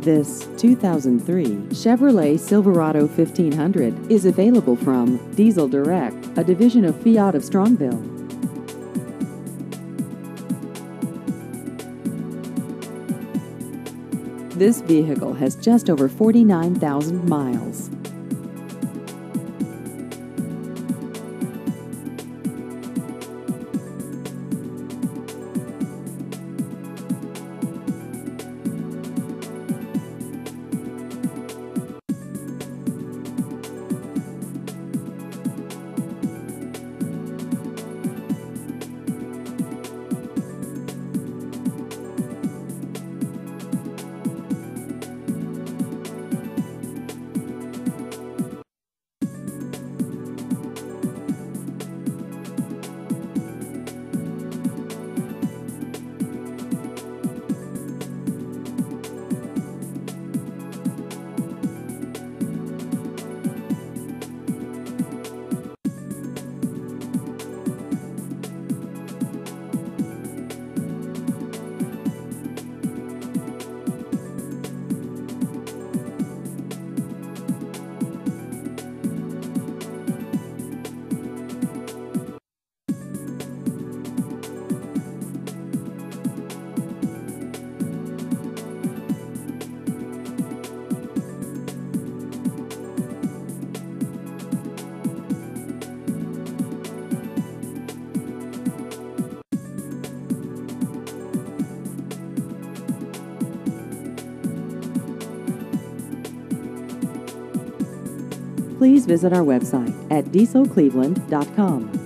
This 2003 Chevrolet Silverado 1500 is available from Diesel Direct, a division of Fiat of Strongsville. This vehicle has just over 49,000 miles. Please visit our website at dieselcleveland.com.